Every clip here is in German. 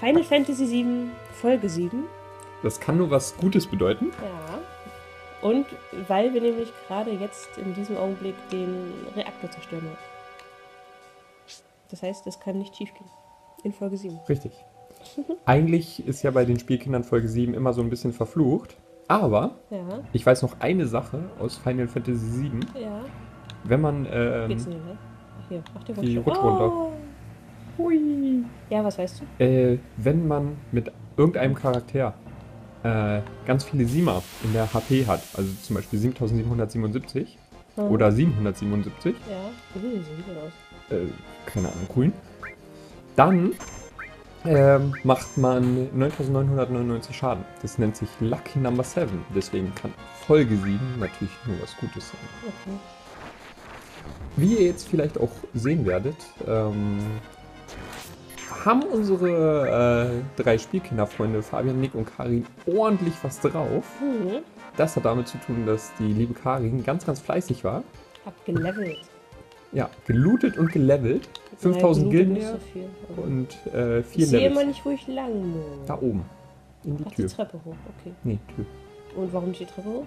Final Fantasy VII, Folge 7. Das kann nur was Gutes bedeuten. Ja. Und weil wir nämlich gerade jetzt in diesem Augenblick den Reaktor zerstören wollen. Das heißt, es kann nicht schief gehen. In Folge 7. Richtig. Eigentlich ist ja bei den Spielkindern Folge 7 immer so ein bisschen verflucht. Aber Ja, ich weiß noch eine Sache aus Final Fantasy VII. ja. Wenn man Geht's ähm, nicht, ne? Ach hier, ach die Rutsch- Rutschrunde. Oh. Hui, Ja, was weißt du? äh, wenn man mit irgendeinem Charakter äh, ganz viele Siemer in der HP hat, also zum Beispiel 7777 Hm. oder 777, Ja. Wie sieht das aus? äh, keine Ahnung, grün, dann ähm, macht man 9999 Schaden. Das nennt sich Lucky Number 7. Deswegen kann Folge 7 natürlich nur was Gutes sein. Okay. Wie ihr jetzt vielleicht auch sehen werdet, ähm, haben unsere äh, drei Spielkinderfreunde Fabian, Nick und Karin ordentlich was drauf. Hm. Das hat damit zu tun, dass die liebe Karin ganz, ganz fleißig war. Hab gelevelt. Ja, gelootet und gelevelt. Ja, 5000 genug Gilden so viel. und äh, vier Ich sehe immer Levels. nicht, wo ich lang muss. Da oben. In die Ach, die Tür. Treppe hoch, okay. Nee, Tür. Und warum die Treppe hoch?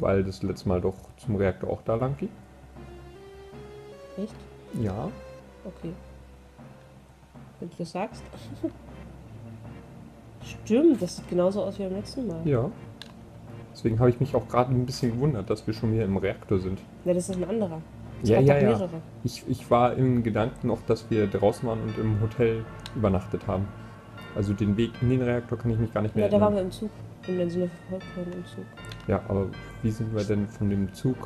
Weil das letzte Mal doch zum Reaktor auch da lang ging. Echt? Ja. Okay. Wenn du das sagst. Stimmt, das sieht genauso aus wie beim letzten Mal. Ja. Deswegen habe ich mich auch gerade ein bisschen gewundert, dass wir schon wieder im Reaktor sind. Ja, das ist ein anderer. Es Ja, ja, ja. Ich, ich war im Gedanken noch, dass wir draußen waren und im Hotel übernachtet haben. Also den Weg in den Reaktor kann ich mich gar nicht mehr Ja, da waren erinnern. wir im Zug. Und dann sind wir verfolgt worden im Zug. Ja, aber wie sind wir denn von dem Zug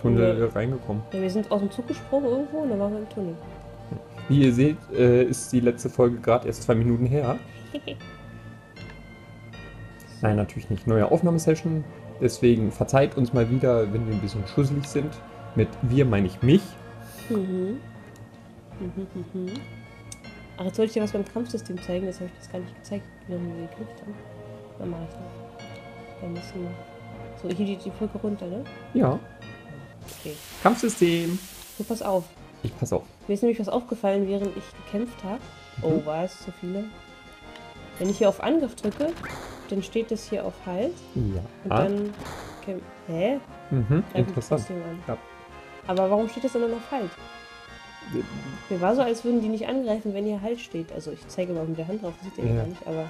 Tunnel Ja. reingekommen? Ja, wir sind aus dem Zug gesprungen irgendwo und dann waren wir im Tunnel. Wie ihr seht, äh, ist die letzte Folge gerade erst zwei Minuten her. Nein, natürlich nicht. Neue Aufnahmesession. Deswegen verzeiht uns mal wieder, wenn wir ein bisschen schusselig sind. Mit wir meine ich mich. Mhm. Mhm, mhm. Ach, jetzt wollte ich dir was beim Kampfsystem zeigen, das habe ich das gar nicht gezeigt, während wir gekämpft haben. Dann mache ich das. Beim nächsten Mal. So, hier die, die Brücke runter, ne? Ja. Okay. Kampfsystem. So, pass auf. Ich pass auf. Mir ist nämlich was aufgefallen, während ich gekämpft habe. Oh, war es so viele? Wenn ich hier auf Angriff drücke, dann steht das hier auf Halt Ja. und dann. Hä? mhm. Greifen Interessant. Ja. Aber warum steht das dann auf Halt? Mir war so, als würden die nicht angreifen, wenn hier Halt steht. Also ich zeige mal mit der Hand drauf, das sieht ihr Ja. gar nicht, aber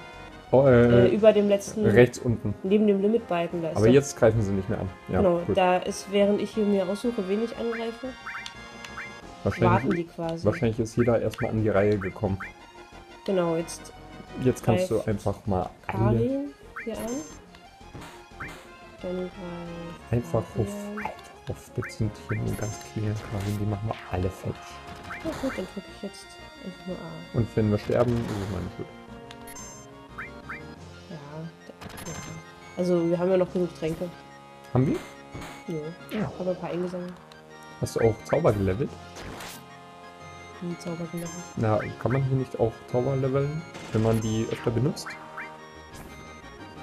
Oh, äh, äh, über dem letzten, rechts unten. neben dem Limitbalken, da ist Aber doch- jetzt greifen sie nicht mehr an. Ja, genau, gut. da ist, während ich hier mir aussuche, wen ich angreife, warten Wahrscheinlich, die quasi. wahrscheinlich ist jeder erstmal an die Reihe gekommen. Genau, jetzt Jetzt kannst du einfach mal Karin hier an. Dann einfach auf, auf hier nur ganz kleine Karin, die machen wir alle fertig. Ja gut, dann drücke ich jetzt einfach nur A. Und wenn wir sterben, ist es meine Schuld. Ja. Also wir haben ja noch genug Tränke. Haben wir? Ja. Ja. Habe ein paar eingesammelt. Hast du auch Zauber gelevelt? Die Zauber gemacht. Na, kann man hier nicht auch Zauber leveln, wenn man die öfter benutzt?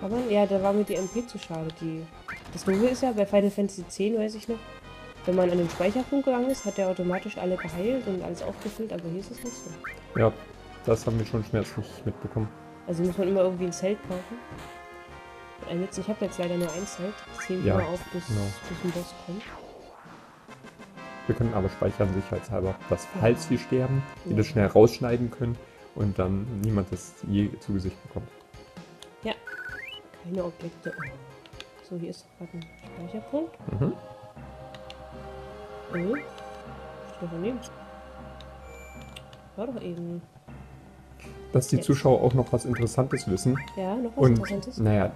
Aber ja, da war mir die MP zu schade. Die, das Dumme ist ja, bei Final Fantasy X, weiß ich noch, wenn man an den Speicherpunkt gegangen ist, hat der automatisch alle geheilt und alles aufgefüllt, aber hier ist es nicht so. Ja, das haben wir schon schmerzlich mitbekommen. Also muss man immer irgendwie ein Zelt kaufen. Und ein Witz, ich habe jetzt leider nur ein Zelt. Das hebe ich Ja, auf, bis, genau. bis ein Boss kommt. Wir können aber speichern sicherheitshalber, dass falls wir sterben, wir Ja. das schnell rausschneiden können und dann niemand das je zu Gesicht bekommt. Keine Objekte. Oh. So, hier ist gerade ein Speicherpunkt. Mhm. Mhm. Steht doch daneben. War doch eben. Dass die Jetzt. Zuschauer auch noch was Interessantes wissen. Ja, noch was Und Interessantes? naja,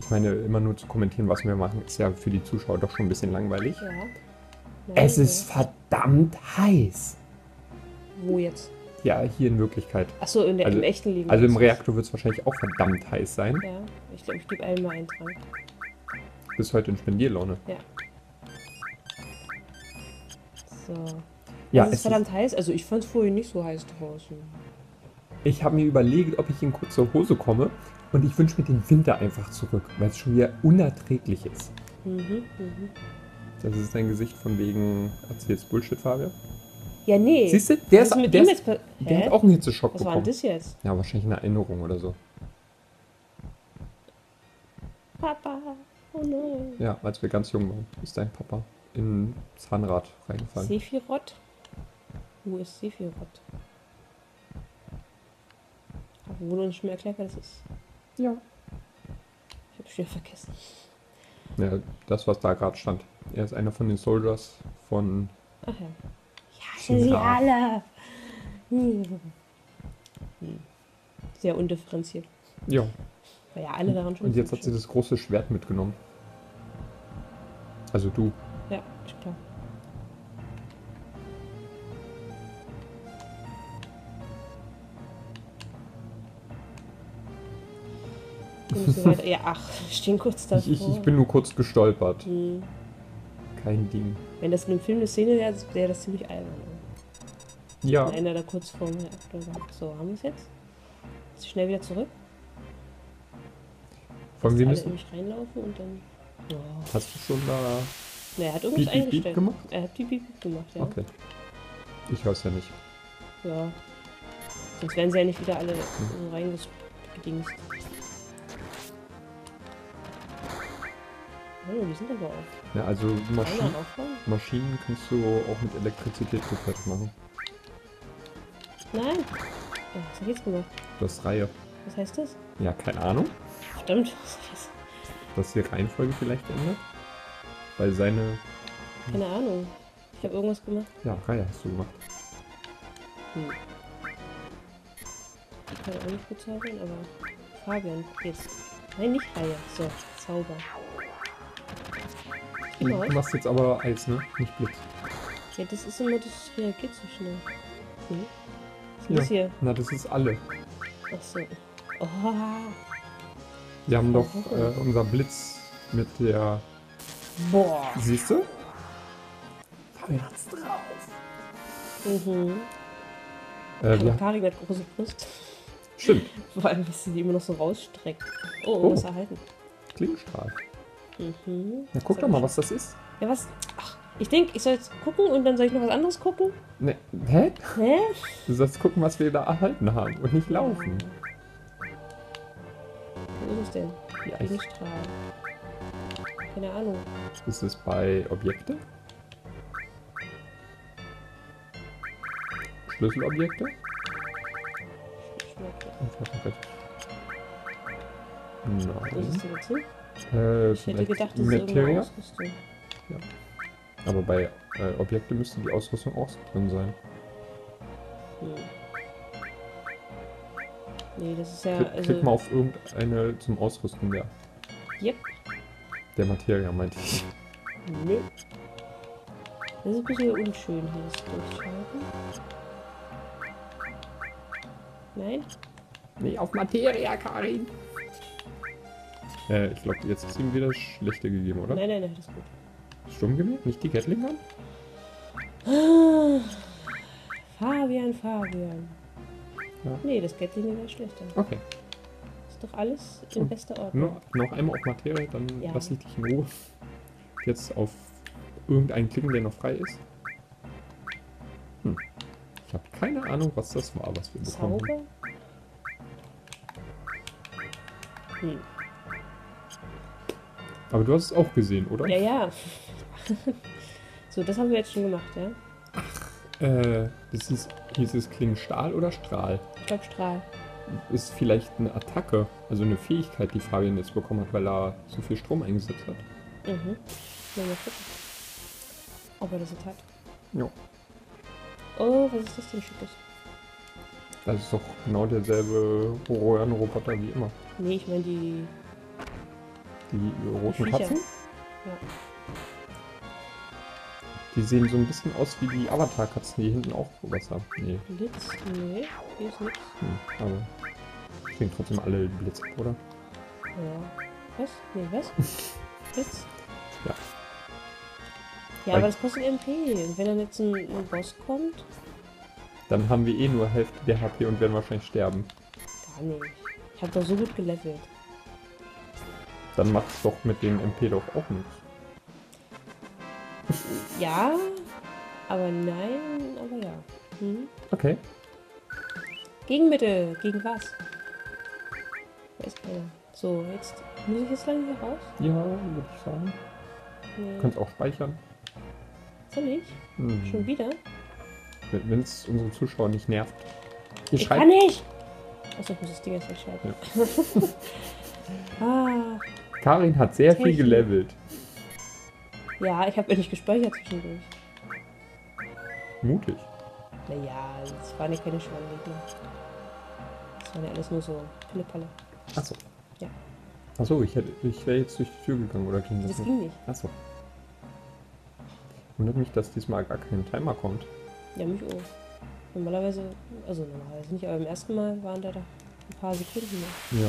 ich meine, immer nur zu kommentieren, was wir machen, ist ja für die Zuschauer doch schon ein bisschen langweilig. Ja. Es ist verdammt heiß. Wo jetzt? Ja, hier in Wirklichkeit. Achso, in der, Also- im echten Leben. Also im. Reaktor wird es wahrscheinlich auch verdammt heiß sein. Ja, ich glaube, ich gebe allen mal einen Trank. Bis heute in Spendierlaune. Ja. So. Ja, es ist es ist, verdammt heiß. Also ich fand es vorhin nicht so heiß draußen. ich habe mir überlegt, ob ich in kurzer Hose komme und ich wünsche mir den Winter einfach zurück, weil es schon wieder unerträglich ist. Mhm, mhm. Das ist dein Gesicht von wegen, erzählst Bullshit, Fabian? Ja, nee. Siehst du, der Was ist, der, ihm ist, der hat auch einen Hitzeschock Was war denn bekommen. das jetzt? Ja, wahrscheinlich eine Erinnerung oder so. Papa. Oh nein. Ja, als wir ganz jung waren, ist dein Papa in ein Zahnrad reingefallen. Sephiroth? Wo ist Sephiroth? Wurde uns schon mal erklärt, wer das ist. Ja. Ich hab's wieder vergessen. Ja, das, was da gerade stand. Er ist einer von den Soldiers von. Ach ja. Ja, Shinra. sie alle. Hm. Hm. Sehr undifferenziert. Ja. Weil ja alle daran schon. Und jetzt hat sie das große Schwert mitgenommen. Also du. Ja, weiter- Ja, ach, stehen kurz davor. Ich, ich, ich bin nur kurz gestolpert. Hm. Kein Ding. Wenn das in einem Film eine Szene wäre, wäre das ziemlich albern. Ja. Wenn einer da kurz vor mir. So, haben wir es jetzt? Ist schnell wieder zurück? Allem, wir Alle müssen. mich reinlaufen und dann. Oh. Hast du schon da. Na, er hat irgendwas piep eingestellt. gemacht? Er hat piep, piep gemacht, ja. Okay. Ich hör's ja nicht. Ja. Sonst wären sie ja nicht wieder alle so reingedingst. Oh, die sind aber auch. Ja, also Maschinen? Maschinen kannst du auch mit Elektrizität rückwärts machen. Nein! Oh, was hab ich jetzt gemacht? Du hast Reihe. Was heißt das? Ja, keine Ahnung. Stimmt. Was heißt Dass die Reihenfolge vielleicht ändert. Weil seine. Keine Ahnung. Ich habe irgendwas gemacht. Ja, Reihe hast du gemacht. Hm. Ich kann auch nicht bezaubern, aber Fabian, jetzt. Nein, nicht Reihe. So, Zauber. Du Genau. machst jetzt aber Eis, ne? Nicht Blitz. Ja, das ist immer, das reagiert so schnell. Hm. Was Ja. ist hier? Na, das ist alle. Ach so. Oh, Wir haben doch Oh. äh, unser Blitz mit der. boah. Siehst du? Fabian hat's drauf. Mhm. Äh, Aber wir, Karin hat große Brust. stimmt. Vor allem, dass sie die immer noch so rausstreckt. Oh, Oh. irgendwas erhalten. Klingenstrahl. Mhm. Na, guck doch mal, was das ist. Ja, was? Ach, ich denke, ich soll jetzt gucken und dann soll ich noch was anderes gucken. Ne, hä? Hä? Du sollst gucken, was wir da erhalten haben und nicht laufen. Wo ist es denn? Die Ja, ich-. Keine Ahnung. Ist es bei Objekte? Schlüsselobjekte? Ist Nein. Äh, Ich hätte vielleicht gedacht, das ist irgendeine Materia? Ausrüstung. Aber bei äh, Objekte müsste die Ausrüstung auch drin sein. Hm. Nee, das ist ja. Klick, Also, klick mal auf irgendeine zum Ausrüsten der, Yep. der Materia, meinte ich. Nö. Das ist ein bisschen unschön hier, das Durchschalten. Nein? Nee, auf Materia, Karin! Äh, ich glaube, jetzt ist ihm wieder schlechte gegeben, oder? Nein, nein, nein, das ist gut. Stumm gewählt? Nicht die Gatling Gun? Fabian, Fabian. Ja. Nee, das Gatling wäre schlechter. Okay. Ist doch alles in bester Ordnung. Nur, noch einmal auf Materia, dann Ja. lasse ich dich in Ruhe. Jetzt auf irgendeinen klicken, der noch frei ist. Hm. Ich habe keine Ahnung, was das war, was wir bekommen haben. Zauber? Hm. Aber du hast es auch gesehen, oder? Ja, ja. so, das haben wir jetzt schon gemacht, ja? Äh, das hieß, hieß es Klingenstahl oder Strahl? Ich glaube Strahl. Ist vielleicht eine Attacke, also eine Fähigkeit, die Fabian jetzt bekommen hat, weil er so viel Strom eingesetzt hat. Mhm. Mal mal gucken. Ob er das jetzt hat. Ja. Oh, was ist das denn Schickes? Das ist doch genau derselbe Röhrenroboter wie immer. Nee, ich meine die. Die roten Viecher. Katzen? Ja. Die sehen so ein bisschen aus wie die Avatar-Katzen, die hinten auch was haben. Nee, Blitz? Nee, hier ist nix. hm, aber kriegen trotzdem alle Blitz ab, oder? Ja. Was? Nee, was? Blitz? Ja. Ja, Weil- aber das kostet MP. Und wenn dann jetzt ein, ein Boss kommt, Dann haben wir eh nur Hälfte der HP und werden wahrscheinlich sterben. gar nicht. Ich habe doch so gut gelevelt. Dann macht's doch mit dem MP doch auch nichts. Ja, Aber nein, aber ja. Mhm. Okay. Gegenmittel. Gegen was? Weiß keiner. So, jetzt muss ich jetzt lang hier raus? Ja, würde ich sagen. Du kannst auch speichern. Soll ich? Hm. Schon wieder? Wenn es unsere Zuschauer nicht nervt. Ihr Ich schreibt- kann nicht! Achso, ich muss das Ding erst wegschalten. ah, Karin hat sehr viel Technik. gelevelt. ja, ich habe ja nicht gespeichert zwischendurch. Mutig. Naja, es waren ja keine Schwangegner. Das waren ja alles nur so Pille-Palle. Achso. Ja. Achso, ich, hätte- ich wäre jetzt durch die Tür gegangen, oder ging das, Das nicht? ging nicht. Achso. Wundert mich, dass diesmal gar kein Timer kommt. Ja, mich auch. Normalerweise, also normalerweise nicht, aber beim ersten Mal waren da, da ein paar Sekunden mehr. Ja.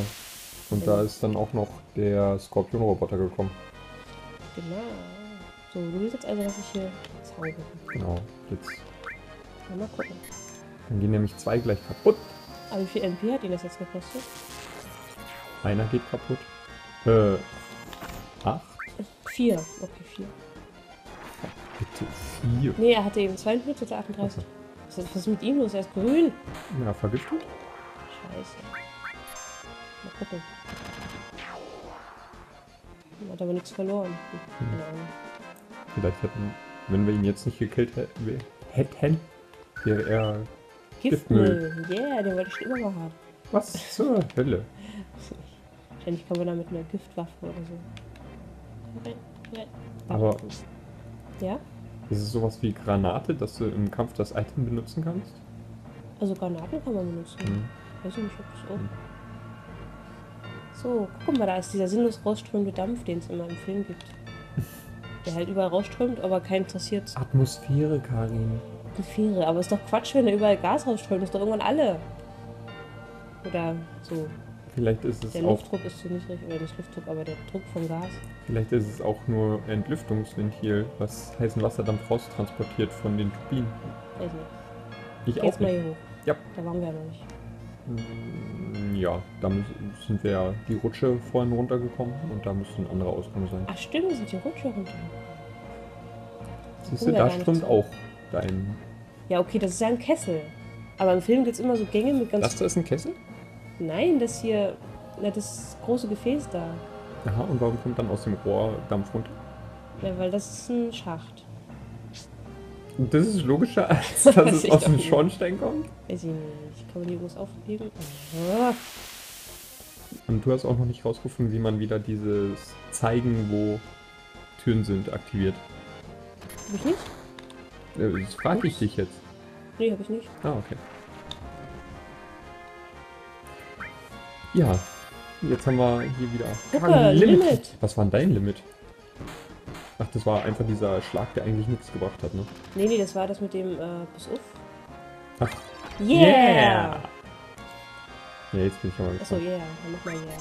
Und da ist dann auch noch der Skorpion-Roboter gekommen. Genau. So, du willst jetzt also, dass ich hier zaubere. Genau. Jetzt. Ja, mal gucken. Dann gehen nämlich zwei gleich kaputt. Aber wie viel MP hat ihn das jetzt gekostet? Einer geht kaputt. Äh. Acht? Vier. Okay, vier. Bitte vier. Nee, er hatte eben 42 oder 38. Was ist, was ist mit ihm los? Er ist grün. Ja, vergiftet? Scheiße. Mal gucken. Hat aber nichts verloren. Hm. Vielleicht hätten, wenn wir ihn jetzt nicht gekillt hä- wir- hätten, wäre er. Giftmüll. Yeah, den wollte ich schon immer mal haben. Was zur Hölle? Wahrscheinlich kann man da mit einer Giftwaffe oder so. Aber Ja? ist es sowas wie Granate, dass du im Kampf das Item benutzen kannst? Also Granaten kann man benutzen. Hm. Weiß ich nicht, ob das auch. Hm. So, guck mal, da ist dieser sinnlos rausströmende Dampf, den es immer im Film gibt. Der halt überall rausströmt, aber keinen interessiert. Atmosphäre, Karin. Atmosphäre. Aber ist doch Quatsch, wenn da überall Gas rausströmt. Ist doch irgendwann alle. Oder so. Vielleicht ist es Der auch, Luftdruck ist zu niedrig. Oder nicht Luftdruck, aber der Druck vom Gas. vielleicht ist es auch nur ein Lüftungsventil, was heißen Wasserdampf raustransportiert von den Turbinen. Weiß nicht. Ich Geh auch jetzt mal hier hoch. Ja. Da waren wir ja noch nicht. Mm, Ja, da sind wir ja die Rutsche vorhin runtergekommen und da müsste ein anderer Ausgang sein. Ach stimmt, wir sind die Rutsche runter. Siehst du, da strömt auch dein. Ja, okay, das ist ja ein Kessel. Aber im Film gibt es immer so Gänge mit ganz. Das da ist ein Kessel? Nein, das hier. Na, das große Gefäß da. Aha, und warum kommt dann aus dem Rohr Dampf runter? Ja, weil das ist ein Schacht. Und das ist logischer, als dass es aus dem. Schornstein kommt. Weiß ich nicht. Kann man die groß aufheben? Und du hast auch noch nicht rausgefunden, wie man wieder dieses Zeigen, wo Türen sind, aktiviert. hab ich nicht? Äh, Das frage ich dich jetzt. Nee, hab ich nicht. Ah, okay. Ja, jetzt haben wir hier wieder Gucke, Karin Limit. Was war denn dein Limit? Ach, das war einfach dieser Schlag, der eigentlich nichts gebracht hat, ne? Nee, nee, das war das mit dem äh, Bis auf. Ach, Yeah! Ja, jetzt bin ich aber Achso, yeah. Dann mach mal yeah.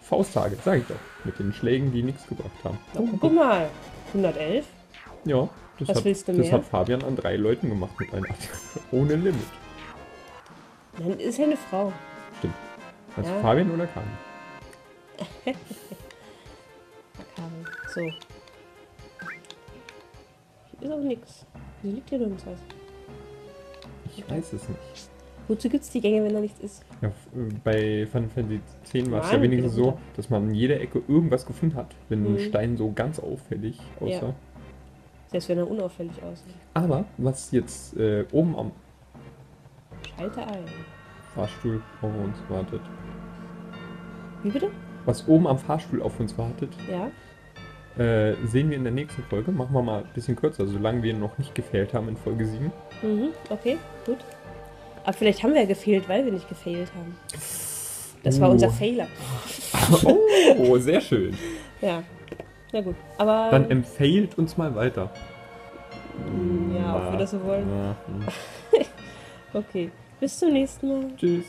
Fausttage, sag ich doch. Mit den Schlägen, die nichts gebracht haben. Na, guck mal. 111. Ja, das, Was hat, willst du das mehr? hat Fabian an drei Leuten gemacht mit einer Ohne Limit. Dann ist ja eine Frau. Stimmt. Also Ja. Fabian oder Karin? Karin. So. Ist auch nix. Hier liegt hier nirgends was. Ich weiß es nicht. Wozu gibt's die Gänge, wenn da nichts ist? Ja, äh, bei Final Fantasy X war es ja wenigstens so, dass man in jeder Ecke irgendwas gefunden hat, wenn ein Mhm. Stein so ganz auffällig aussah. Ja. Selbst wenn er unauffällig aussieht. Aber was jetzt äh, oben am Schalte ein. Fahrstuhl auf uns wartet, Wie bitte? was oben am Fahrstuhl auf uns wartet, Ja? Äh, sehen wir in der nächsten Folge. Machen wir mal ein bisschen kürzer, solange wir noch nicht gefehlt haben in Folge 7. Mhm, okay, gut. Aber vielleicht haben wir ja gefehlt, weil wir nicht gefailt haben. Das war Oh. unser Fehler. Oh, sehr schön. Ja. Na gut. Aber. Dann empfehlt uns mal weiter. ja, ob wir das so wollen. Okay. Bis zum nächsten Mal. Tschüss.